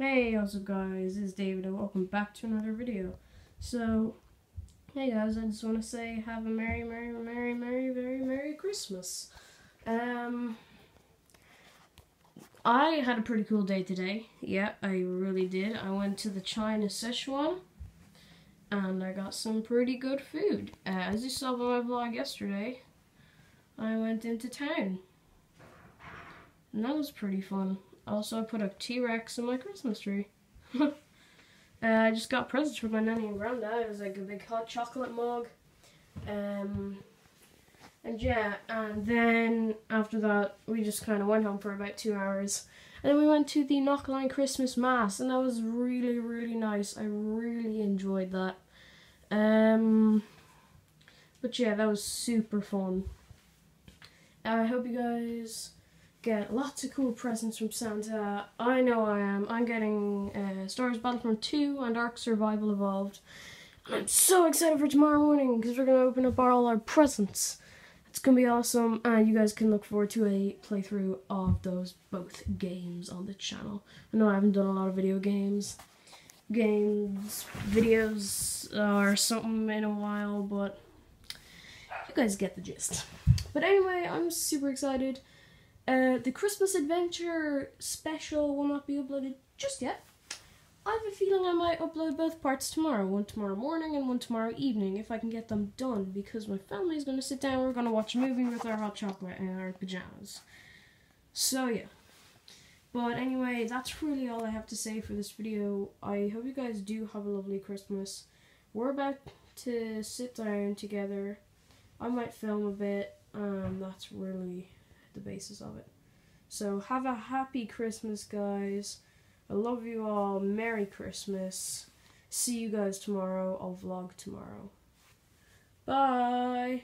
Hey, what's up guys, it's David and welcome back to another video. So, hey guys, I just want to say have a merry, merry, merry, merry, very merry Christmas. Um, I had a pretty cool day today. Yeah, I really did. I went to the China Sichuan and I got some pretty good food. Uh, as you saw in my vlog yesterday, I went into town. And that was pretty fun. Also, I put a T-Rex in my Christmas tree. uh, I just got presents from my nanny and granddad. It was like a big hot chocolate mug. Um, and yeah, and then after that, we just kind of went home for about two hours. And then we went to the Knocklyon Christmas Mass, and that was really, really nice. I really enjoyed that. Um, but yeah, that was super fun. I hope you guys get lots of cool presents from Santa. I know I am. I'm getting uh, Star Wars Battlefront 2 and Ark Survival Evolved. And I'm so excited for tomorrow morning because we're going to open up all our presents. It's going to be awesome and you guys can look forward to a playthrough of those both games on the channel. I know I haven't done a lot of video games. Games, videos or something in a while, but you guys get the gist. But anyway, I'm super excited. Uh, the Christmas Adventure special will not be uploaded just yet. I have a feeling I might upload both parts tomorrow, one tomorrow morning and one tomorrow evening, if I can get them done, because my family is going to sit down, we're to watch a movie with our hot chocolate and our pajamas. So yeah. But anyway, that's really all I have to say for this video. I hope you guys do have a lovely Christmas. We're about to sit down together. I might film a bit, um, that's really the basis of it. So have a happy Christmas, guys. I love you all. Merry Christmas. See you guys tomorrow. I'll vlog tomorrow. Bye.